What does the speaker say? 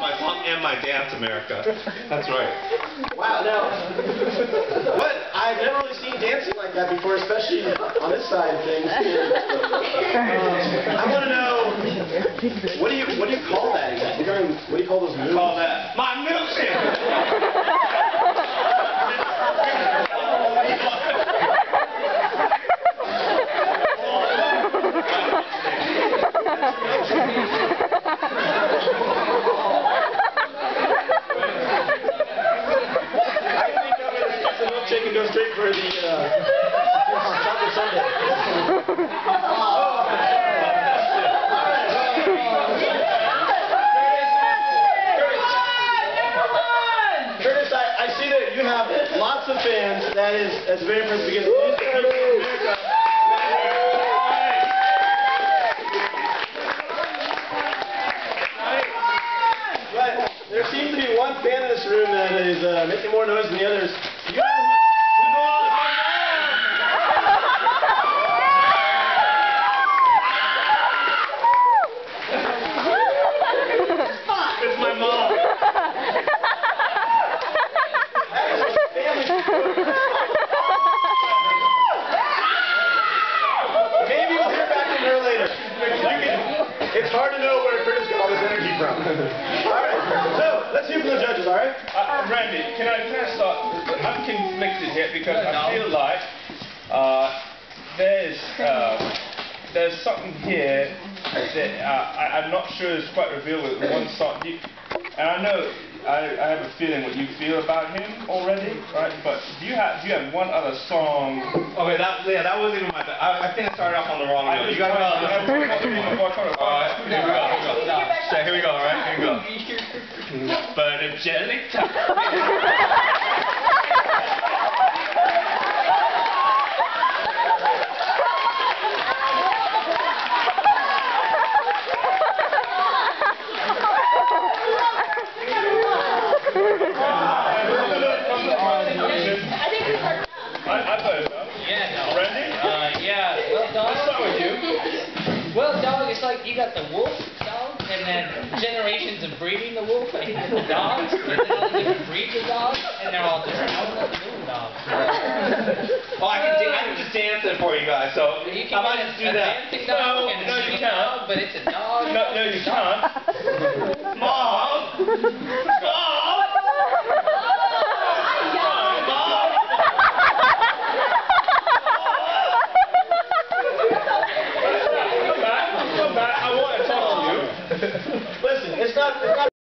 my song and my dance, America. That's right. Wow, now, what? I've never really seen dancing like that before, especially on this side of things. Um, I want to know, what do you what do you call that? What do you call those moves? Call that my milkshake. And go straight for the uh, chocolate sundae. Curtis, I, I see that you have lots of fans. That is, that's very impressive. Because Music there seems to be one fan in this room that is uh, making more noise than the others. You know who- who knows? It's my mom. That is a family Maybe we'll hear back from her later. You can, it's hard to know where Curtis got all this energy from. all right, so let's hear from the judges, all right? Uh, Randy, can I, can I start? I'm conflicted here because I feel like uh, there's uh, there's something here that uh, I, I'm not sure is quite revealed with one song. You, and I know I, I have a feeling what you feel about him already, right? But do you have do you have one other song? Okay, that yeah, that wasn't even my. bad. I, I think I started off on the wrong I note. just You guys wanna- gotta listen. Alright, here we go, here we go. So here we go, alright, here we go. But a jelly I think we heard. I, I voted no. Yeah, no. Randy? Uh, yeah. Well, dog. Let's start with you. Well, dog, it's like you got the wolf, dog, and then generations of breeding the wolf, and the dogs, and then all the different breeds of dogs, and they're all different. I don't know what to do with dogs. Oh, I can, da- I can just dance it for you guys. So You I might just do that. dancing dog No, and no, you can't. dog, but it's a dog. No, no, you can't.